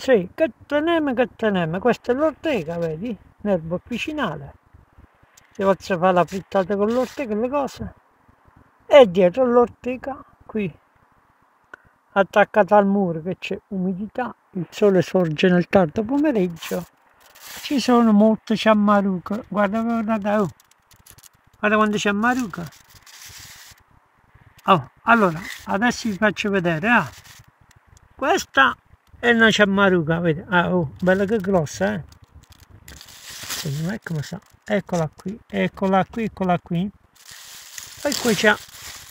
Sì, che teniamo. Questa è l'ortega, vedi? Nervo officinale. Si faccia fare la frittata con l'ortega e le cose. E dietro l'ortega, qui, attaccata al muro che c'è umidità, il sole sorge nel tardo pomeriggio. Ci sono molte ciammaruche. Guarda, guarda, oh. Guarda quando c'è maruca. Oh, allora, adesso vi faccio vedere. Ah. Questa è una ciammaruca, vedi? Ah, oh, bella che grossa, eh? Non è come sa. Eccola qui, eccola qui, eccola qui. E qui c'è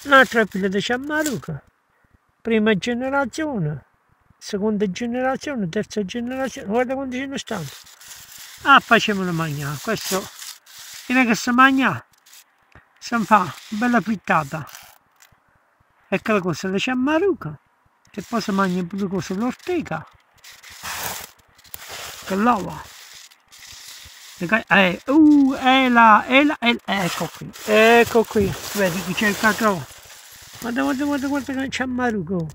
un'altra fila di ciammaruca. Prima generazione, seconda generazione, terza generazione. Guarda quanti ce ne stanno. Ah, facciamolo mangiare. Questo, viene che si mangia, si fa bella frittata. Eccola cosa, la ciammaruca. E poi si mangia pure cosa, l'ortega. Con l'uova. Eh, uh, è là, è là, è là, ecco qui, ecco qui, vedi che c'è il catrò. Guarda, guarda, guarda, guarda che c'è Maruco.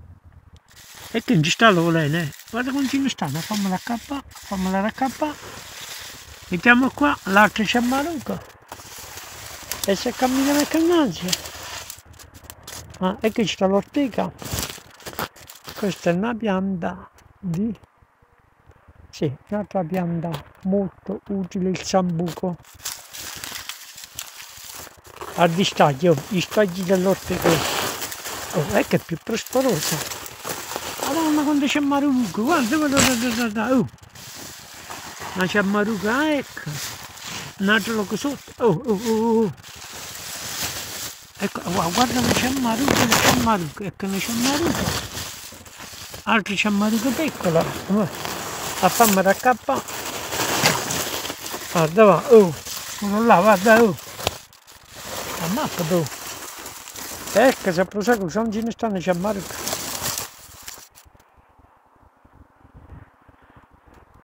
E che ci sta l'olene, eh. Guarda ce ne stanno, fammela accappare, fammela raccappare. Mettiamo qua, l'altro c'è Maruco. E se cammina nel cannazio. Ah, e che c'è l'ortica. Questa è una pianta di... Sì, un'altra pianta molto utile, il sambuco. A distaglio, gli stagli dell'ortica. Oh, è che è più prosporosa. Madonna quando c'è Maruca, guarda, oh. Ma c'è Maruca, ecco. Un altro loco sotto. Oh, oh, oh, oh. Ecco, guarda che c'è Maruca, c'è Maruca, ecco ne c'è Maruca. Altri c'è Maruca piccola. Oh a farmi raccappare guarda va oh uno là guarda oh ammazza tu. Ecco se prosegue non ce ne stanno c'è Marco